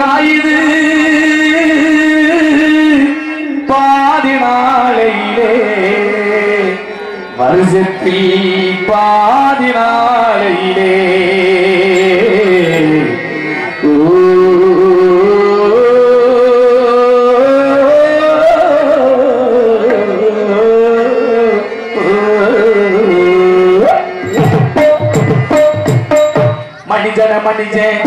காயுது பாதி நாளையிலே வருஷத்தில் பாதி நாளையிலே. மனிதன மனிதன்